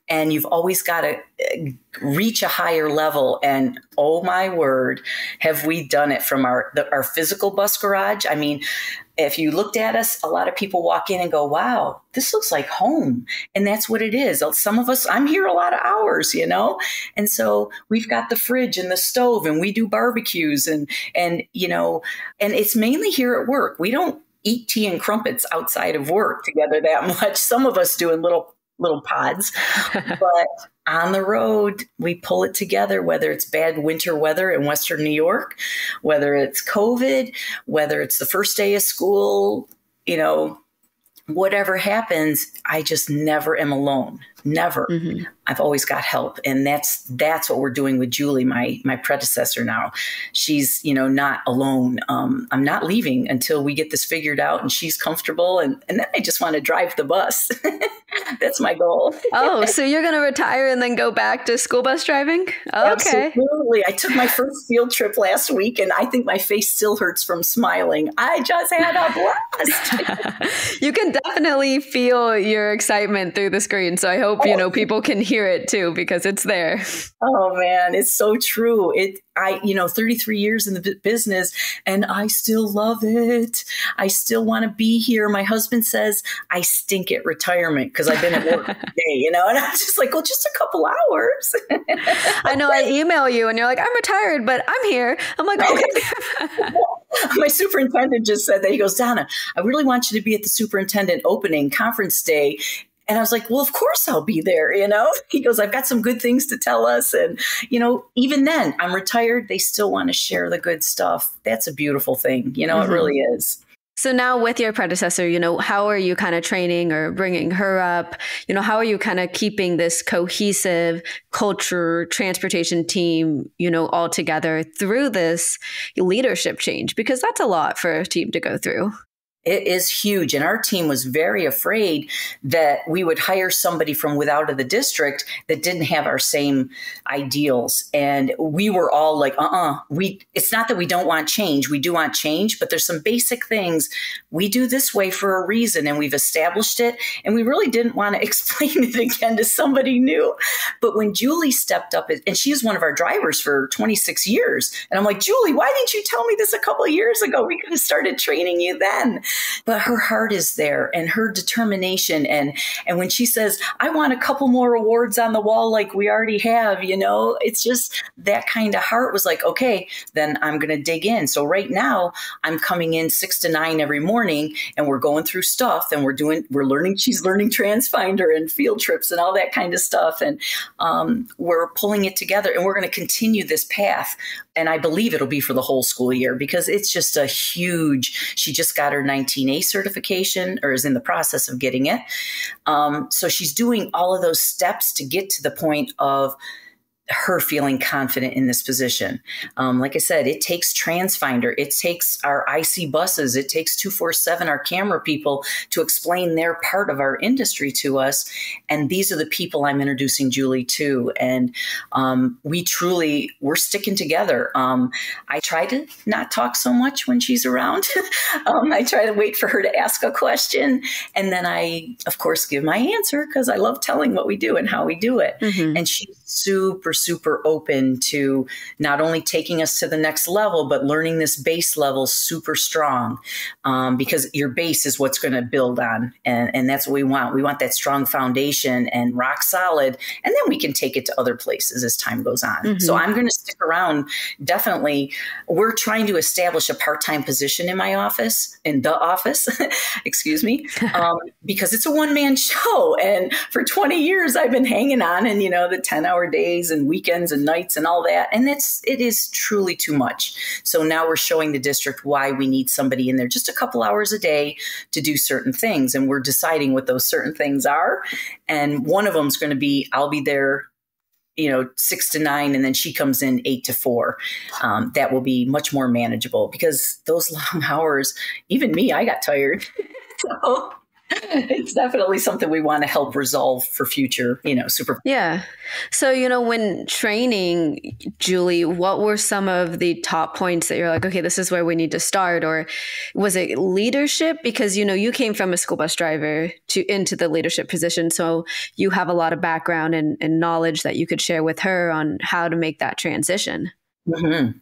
and you've always got to uh, reach a higher level. And oh my word have we done it from our the, our physical bus garage? I mean if you looked at us a lot of people walk in and go wow this looks like home. And that's what it is. Some of us i'm here a lot of hours you know? And so we've got the fridge and the stove and we do barbecues and and you know and it's mainly here at work. We don't eat tea and crumpets outside of work together that much. Some of us do in little little pods. but on the road, we pull it together, whether it's bad winter weather in Western New York, whether it's COVID, whether it's the first day of school, you know, whatever happens, I just never am alone. Never. Mm-hmm. I've always got help. And that's that's what we're doing with Julie, my my predecessor now. She's, you know, not alone. Um, I'm not leaving until we get this figured out and she's comfortable and, and then I just want to drive the bus. that's my goal. oh, so you're gonna retire and then go back to school bus driving? Okay. Absolutely. I took my first field trip last week and I think my face still hurts from smiling. I just had a blast. you can definitely feel your excitement through the screen. So I hope hope you oh. know people can hear it too because it's there. Oh man, it's so true. It I you know 33 years in the business and I still love it. I still want to be here. My husband says I stink at retirement because I've been at work day, you know, and I'm just like, well, just a couple hours. I know. I email you and you're like, I'm retired, but I'm here. I'm like, okay. my superintendent just said that he goes, Donna, I really want you to be at the superintendent opening conference day and I was like, well, of course I'll be there. You know, he goes, I've got some good things to tell us. And, you know, even then, I'm retired. They still want to share the good stuff. That's a beautiful thing. You know, mm-hmm. it really is. So now with your predecessor, you know, how are you kind of training or bringing her up? You know, how are you kind of keeping this cohesive culture transportation team, you know, all together through this leadership change? Because that's a lot for a team to go through. It is huge. And our team was very afraid that we would hire somebody from without of the district that didn't have our same ideals. And we were all like, uh uh-uh. uh we, it's not that we don't want change. We do want change, but there's some basic things we do this way for a reason and we've established it. And we really didn't want to explain it again to somebody new. But when Julie stepped up, and she's one of our drivers for 26 years, and I'm like, Julie, why didn't you tell me this a couple years ago? We could have started training you then but her heart is there and her determination. And and when she says i want a couple more awards on the wall like we already have you know it's just that kind of heart was like okay then i'm going to dig in. So right now i'm coming in 6 to 9 every morning and we're going through stuff and we're doing we're learning she's learning transfinder and field trips and all that kind of stuff. And um, we're pulling it together and we're going to continue this path and I believe it'll be for the whole school year because it's just a huge. She just got her 19A certification or is in the process of getting it. Um, so she's doing all of those steps to get to the point of her feeling confident in this position. Um, like I said, it takes TransFinder, it takes our IC buses, it takes 247, our camera people, to explain their part of our industry to us. And these are the people I'm introducing Julie to. And um, we truly, we're sticking together. Um, I try to not talk so much when she's around. Um, I try to wait for her to ask a question. And then I, of course, give my answer because I love telling what we do and how we do it. Mm-hmm. And she's super super open to not only taking us to the next level, but learning this base level super strong um, because your base is what's going to build on. And, and that's what we want. We want that strong foundation and rock solid. And then we can take it to other places as time goes on. Mm-hmm. So I'm going to stick around. Definitely, we're trying to establish a part time position in my office, in the office, excuse me, um, because it's a one man show. And for 20 years, I've been hanging on and, you know, the 10 hour days and weekends and nights and all that. And it's it is truly too much. So now we're showing the district why we need somebody in there just a couple hours a day to do certain things. And we're deciding what those certain things are. And one of them is going to be I'll be there you know six to nine and then she comes in eight to four um, that will be much more manageable because those long hours even me i got tired so it's definitely something we want to help resolve for future, you know, super. Yeah. So, you know, when training, Julie, what were some of the top points that you're like, okay, this is where we need to start? Or was it leadership? Because, you know, you came from a school bus driver to into the leadership position. So you have a lot of background and, and knowledge that you could share with her on how to make that transition. Mm-hmm.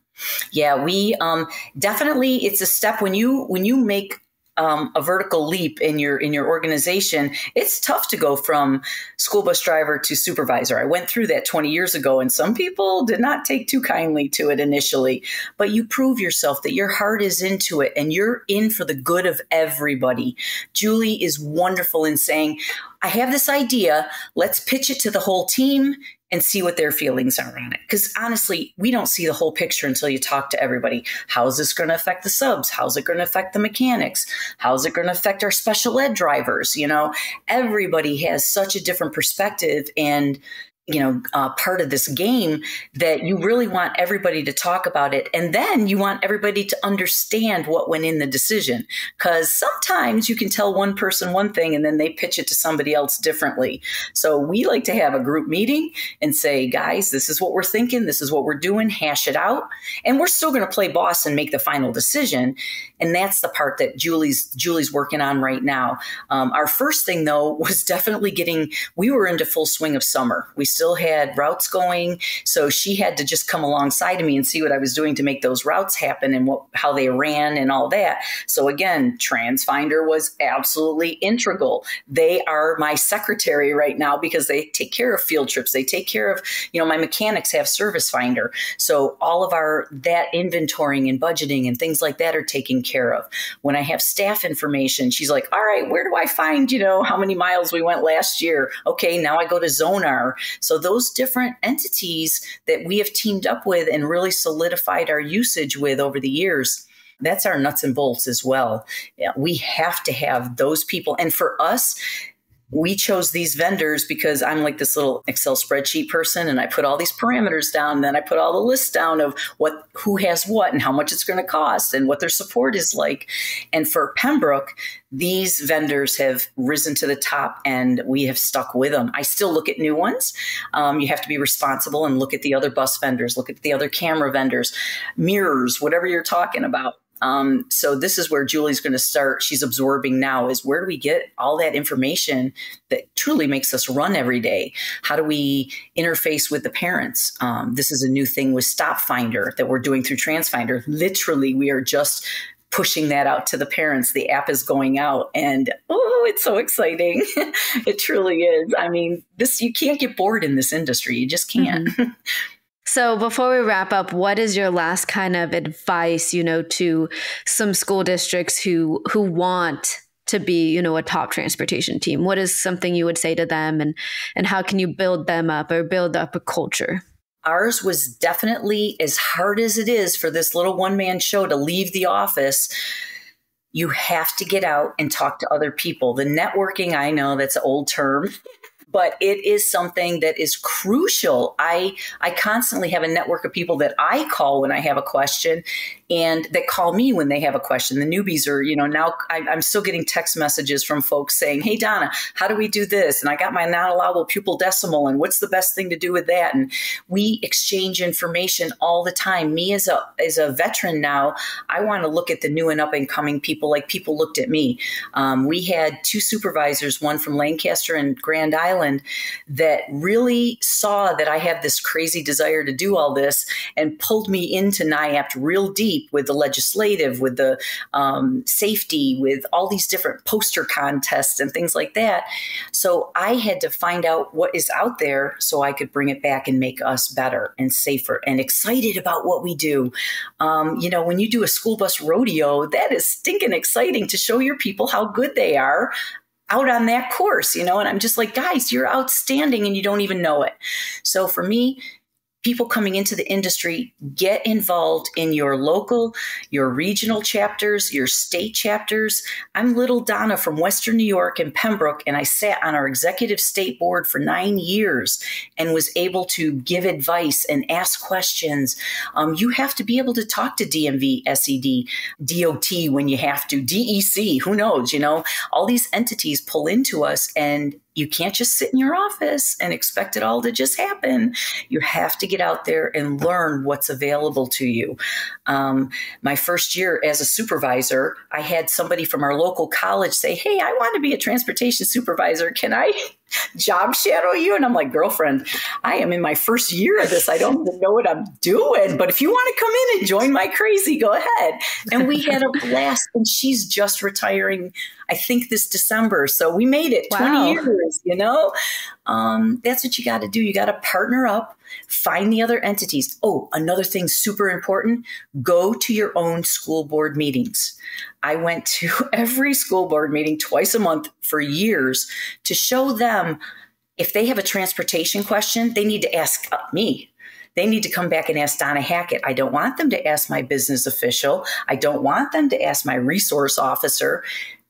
Yeah, we um, definitely. It's a step when you when you make um, a vertical leap in your in your organization, it's tough to go from school bus driver to supervisor. I went through that 20 years ago, and some people did not take too kindly to it initially. But you prove yourself that your heart is into it, and you're in for the good of everybody. Julie is wonderful in saying, "I have this idea. Let's pitch it to the whole team and see what their feelings are on it. Because honestly, we don't see the whole picture until you talk to everybody. How's this going to affect the subs? How's it going to affect the mechanics? How's it going to affect our special ed drivers? You know, everybody has such a different perspective. And you know uh, part of this game that you really want everybody to talk about it. And then you want everybody to understand what went in the decision. Because sometimes you can tell one person one thing and then they pitch it to somebody else differently. So we like to have a group meeting and say guys this is what we're thinking. This is what we're doing. Hash it out. And we're still going to play boss and make the final decision and that's the part that julie's julie's working on right now um, our first thing though was definitely getting we were into full swing of summer we still had routes going. So she had to just come alongside of me and see what I was doing to make those routes happen and what, how they ran and all that. So again, TransFinder was absolutely integral. They are my secretary right now because they take care of field trips. They take care of, you know, my mechanics have Service Finder. So all of our, that inventorying and budgeting and things like that are taken care of. When I have staff information, she's like, all right, where do I find, you know, how many miles we went last year? Okay, now I go to Zonar. So those different entities that we have teamed up with and really solidified our usage with over the years that's our nuts and bolts as well. We have to have those people. And for us, we chose these vendors because I'm like this little Excel spreadsheet person and I put all these parameters down. And then I put all the lists down of what, who has what and how much it's going to cost and what their support is like. And for Pembroke, these vendors have risen to the top and we have stuck with them. I still look at new ones. Um, you have to be responsible and look at the other bus vendors, look at the other camera vendors, mirrors, whatever you're talking about. Um, so this is where Julie's going to start. She's absorbing now is where do we get all that information that truly makes us run every day? How do we interface with the parents? Um, this is a new thing with Stop Finder that we're doing through TransFinder. Literally, we are just pushing that out to the parents. The app is going out and oh, it's so exciting. it truly is. I mean, this you can't get bored in this industry. You just can't. Mm-hmm. So before we wrap up, what is your last kind of advice, you know, to some school districts who who want to be, you know, a top transportation team? What is something you would say to them and and how can you build them up or build up a culture? Ours was definitely as hard as it is for this little one man show to leave the office you have to get out and talk to other people. The networking, I know that's an old term but it is something that is crucial. I I constantly have a network of people that I call when I have a question and that call me when they have a question. The newbies are, you know, now I, am still getting text messages from folks saying, Hey, Donna, how do we do this? And I got my non allowable pupil decimal, and what's the best thing to do with that? And we exchange information all the time. Me as a, as a veteran now, I want to look at the new and up and coming people like people looked at me. Um, we had two supervisors, one from Lancaster and Grand Island, that really saw that I have this crazy desire to do all this and pulled me into NYAPT real deep deep with the legislative, with the um, safety, with all these different poster contests and things like that. So I had to find out what is out there so I could bring it back and make us better and safer and excited about what we do. Um, you know, when you do a school bus rodeo, that is stinking exciting to show your people how good they are out on that course, you know, and I'm just like, guys, you're outstanding and you don't even know it. So for me, people coming into the industry get involved in your local, your regional chapters, your state chapters. I'm little Donna from Western New York and Pembroke, and I sat on our executive state board for nine years and was able to give advice and ask questions. Um, you have to be able to talk to DMV, SED, DOT when you have to, DEC, who knows, you know, all these entities pull into us and you can't just sit in your office and expect it all to just happen. You have to get out there and learn what's available to you. Um, my first year as a supervisor, I had somebody from our local college say, Hey, I want to be a transportation supervisor. Can I job shadow you? And I'm like, Girlfriend, I am in my first year of this. I don't even know what I'm doing. But if you want to come in and join my crazy, go ahead. And we had a blast. And she's just retiring I think this December. So we made it wow. 20 years, you know? Um, that's what you got to do. You got to partner up, find the other entities. Oh, another thing super important go to your own school board meetings. I went to every school board meeting twice a month for years to show them if they have a transportation question, they need to ask me. They need to come back and ask Donna Hackett. I don't want them to ask my business official. I don't want them to ask my resource officer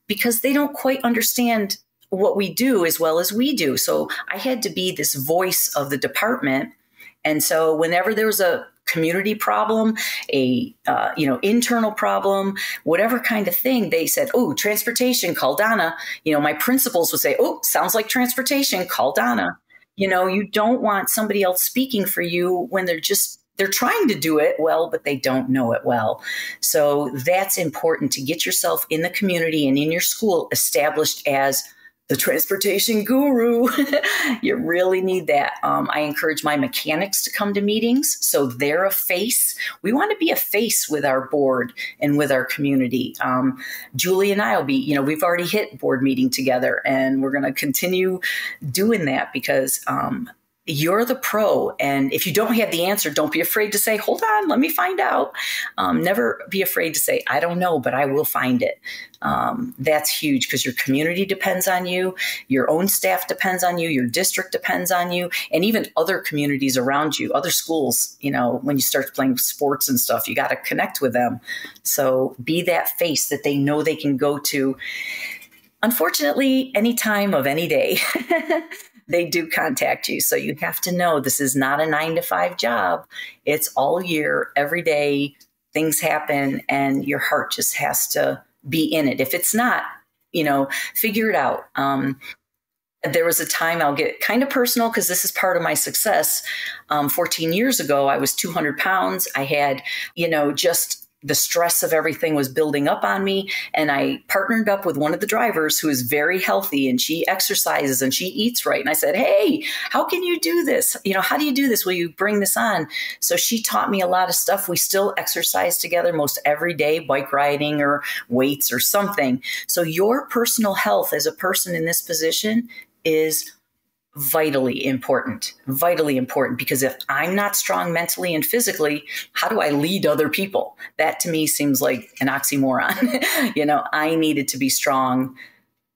because they don't quite understand what we do as well as we do. So I had to be this voice of the department. And so whenever there was a community problem, a uh, you know internal problem, whatever kind of thing, they said, "Oh, transportation, call Donna." You know, my principals would say, "Oh, sounds like transportation, call Donna." You know, you don't want somebody else speaking for you when they're just they're trying to do it well, but they don't know it well. So that's important to get yourself in the community and in your school established as the transportation guru. you really need that. Um, I encourage my mechanics to come to meetings so they're a face. We want to be a face with our board and with our community. Um, Julie and I will be, you know, we've already hit board meeting together and we're going to continue doing that because um, you're the pro. And if you don't have the answer, don't be afraid to say, hold on, let me find out. Um, never be afraid to say, I don't know, but I will find it. Um, that's huge because your community depends on you, your own staff depends on you, your district depends on you, and even other communities around you, other schools. You know, when you start playing sports and stuff, you got to connect with them. So be that face that they know they can go to. Unfortunately, any time of any day. they do contact you. So you have to know this is not a nine to five job. It's all year, every day, things happen, and your heart just has to be in it. If it's not, you know, figure it out. Um, there was a time I'll get kind of personal because this is part of my success. Um, 14 years ago, I was 200 pounds. I had, you know, just the stress of everything was building up on me. And I partnered up with one of the drivers who is very healthy and she exercises and she eats right. And I said, Hey, how can you do this? You know, how do you do this? Will you bring this on? So she taught me a lot of stuff. We still exercise together most every day, bike riding or weights or something. So your personal health as a person in this position is vitally important, vitally important. Because if I'm not strong mentally and physically, how do I lead other people? That to me seems like an oxymoron. you know, I needed to be strong.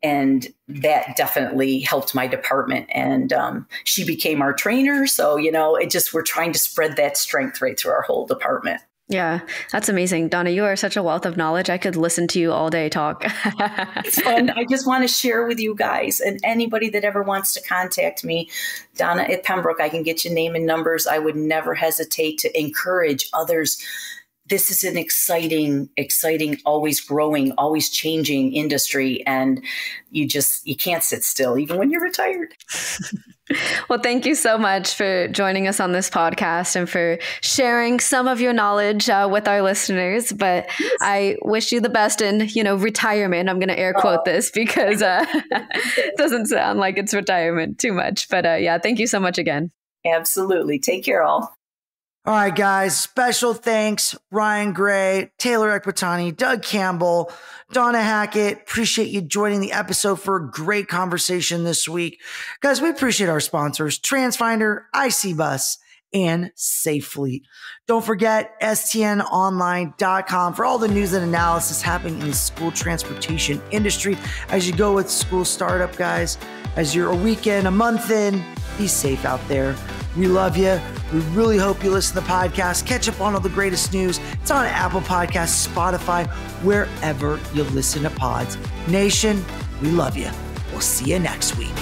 And that definitely helped my department. And um, she became our trainer. So, you know, it just, we're trying to spread that strength right through our whole department. Yeah, that's amazing. Donna, you are such a wealth of knowledge. I could listen to you all day talk. and. I just want to share with you guys and anybody that ever wants to contact me, Donna at Pembroke, I can get you name and numbers. I would never hesitate to encourage others. This is an exciting, exciting, always growing, always changing industry. And you just, you can't sit still, even when you're retired. Well, thank you so much for joining us on this podcast and for sharing some of your knowledge uh, with our listeners. But yes. I wish you the best in, you know, retirement. I'm going to air quote oh. this because uh, it doesn't sound like it's retirement too much. But uh, yeah, thank you so much again. Absolutely. Take care, all. All right, guys. Special thanks, Ryan Gray, Taylor Ekbatani, Doug Campbell, Donna Hackett. Appreciate you joining the episode for a great conversation this week. Guys, we appreciate our sponsors, TransFinder, IC Bus, and SafeFleet. Don't forget stnonline.com for all the news and analysis happening in the school transportation industry as you go with school startup, guys. As you're a weekend, a month in, be safe out there. We love you. We really hope you listen to the podcast. Catch up on all the greatest news. It's on Apple Podcasts, Spotify, wherever you listen to pods. Nation, we love you. We'll see you next week.